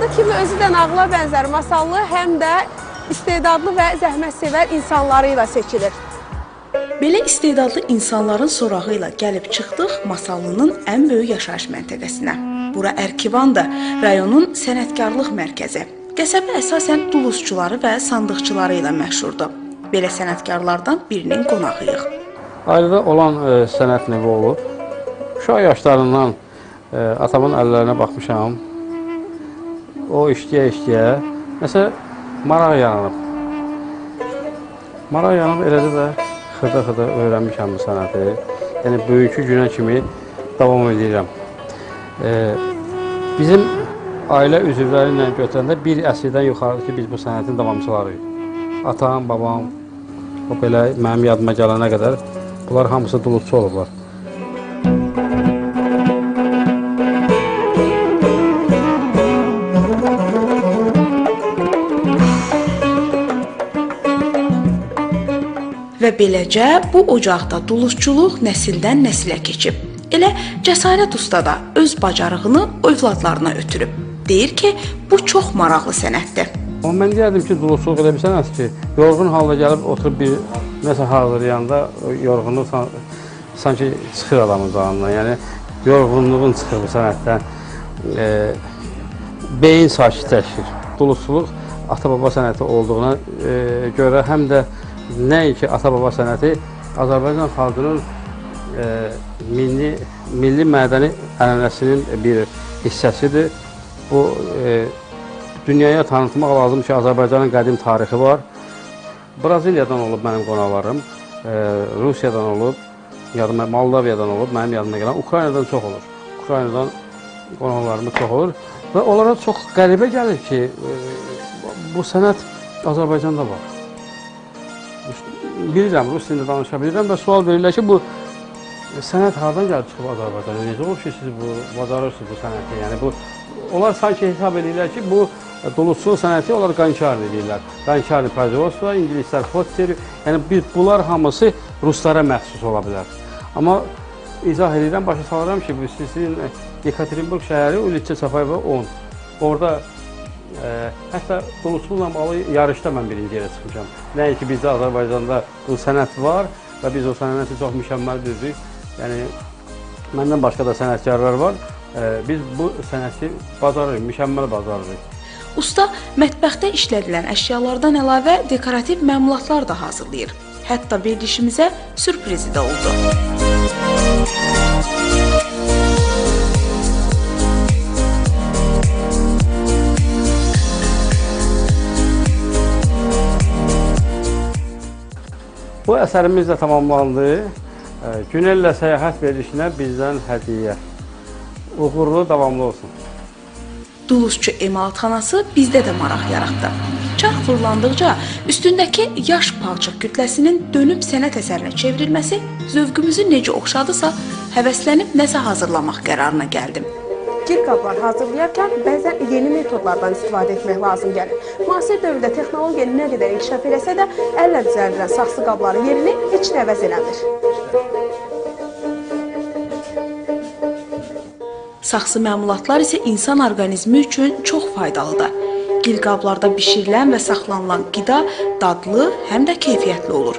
Adı kimi özü də nağıla bənzər masallı, həm də istedadlı və zəhmətsevər insanları ilə seçilir. Belə istedadlı insanların sorağı ilə gəlib çıxdıq Masallının ən böyük yaşayış məntəqəsinə. Bura Ərkivandır, rayonun sənətkarlıq mərkəzi. Qəsəbə əsasən duluzçuları və sandıqçıları ilə məşhurdur. Belə sənətkarlardan birinin qonağıyıq. Ailədə olan e, sənət növü olub. Uşaq yaşlarından e, atamın əllərinə baxmışam. O işləyə-işləyə nəsə maraq yaranıb. Maraq yaranıb eləcə də xırda-xırda öyrənmişəm bu sənəti. Yəni bugünkü günə kimi davam edirəm. E, bizim ailə üzvləri ilə götürəndə bir əsrdən yuxarıdır ki, biz bu sənətin davamçılarıyıq. Atam, babam, o belə mənim yadıma gələnə qədər bunlar hamısı duluzçu olublar. Və beləcə bu ocaqda duluzçuluq nəsildən nəsilə keçib. Elə Cəsarət usta da öz bacarığını övladlarına ötürüb. Deyir ki, bu çox maraqlı sənətdir. Amma mən deyərdim ki, duluzçuluq elə bir sənət ki, yorğun halda gəlib oturub bir nəsə hazırlayanda yorğunluq san sanki çıxır adamın canından. Yəni yorğunluğun çıxır bu sənətdən. E, beyin sakitləşir. Duluzçuluq ata-baba sənəti olduğuna e, görə həm də nəinki ata-baba sənəti Azərbaycan xalqının e, milli milli mədəni ənənəsinin bir hissəsidir. Bu e, dünyaya tanıtmaq lazım ki, Azərbaycanın qədim tarixi var. Braziliyadan olub mənim qonaqlarım, e, Rusiyadan olub, yadıma Moldaviyadan olub, mənim yadıma gələn, Ukraynadan çox olur. Ukraynadan qonaqlarımız çox olur və onlara çox qəribə gəlir ki, e, bu sənət Azərbaycanda var bilirəm, rus dilində danışa bilirəm və sual verirlər ki, bu sənət hardan gəlib çıxıb Azərbaycanda? Necə olub ki, siz bu bacarırsınız bu sənəti? Yəni bu onlar sanki hesab edirlər ki, bu Doluçuluq sənəti onlar qankarlı deyirlər. Qankarlı proizvostva, ingilislər foster. Yəni biz bunlar hamısı ruslara məxsus ola bilər. Amma izah edirəm, başa salıram ki, bu sizin Yekaterinburg şəhəri Ulisə Səfayeva 10. Orda hətta duluzçuluqla bağlı yarışda mən birinci yerə çıxmışam. Nəinki bizdə Azərbaycanda bu sənət var və biz o sənəti çox mükəmməl düzdük. Yəni məndən başqa da sənətkarlar var. Biz bu sənəti bacarırıq, mükəmməl bacarırıq. Usta mətbəxdə işlədilən əşyalardan əlavə dekorativ məmulatlar da hazırlayır. Hətta verilişimizə sürprizi də oldu. Bu əsərimiz də tamamlandı. Günellə səyahət verilişinə bizdən hədiyyə. Uğurlu, davamlı olsun. Duluzçu emalatxanası bizdə də maraq yaratdı. Çax fırlandıqca üstündəki yaş palçıq kütləsinin dönüb sənət əsərinə çevrilməsi zövqümüzü necə oxşadısa, həvəslənib nəsə hazırlamaq qərarına gəldim. Gir qablar hazırlayarkən bəzən yeni metodlardan istifadə etmək lazım gəlir. Müasir dövrdə texnologiya nə qədər inkişaf eləsə də, əllə düzəldilən saxsı qabların yerini heç nə əvəz eləmir. Saxsı məmulatlar isə insan orqanizmi üçün çox faydalıdır. Gil qablarda bişirilən və saxlanılan qida dadlı, həm də keyfiyyətli olur.